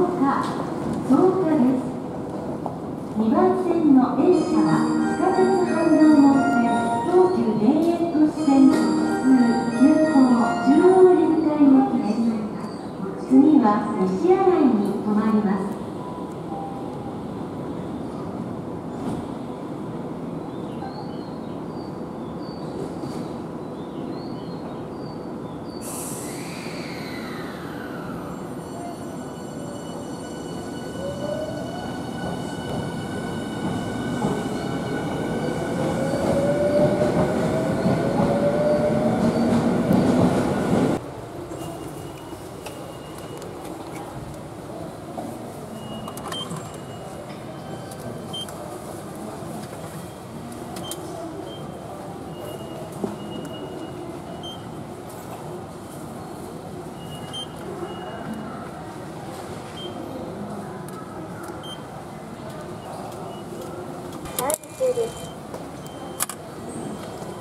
2番線の A 車は地下鉄半蔵本線東急田園都市線普通急行中央臨海行きです次は西新井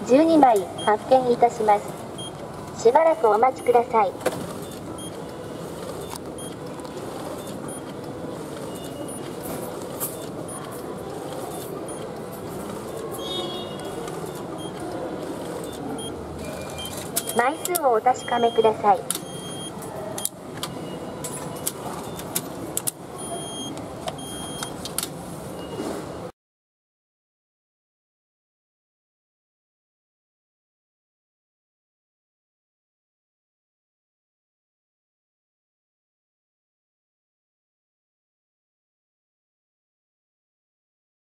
12枚発見いたします。しばらくお待ちください。枚数をお確かめください。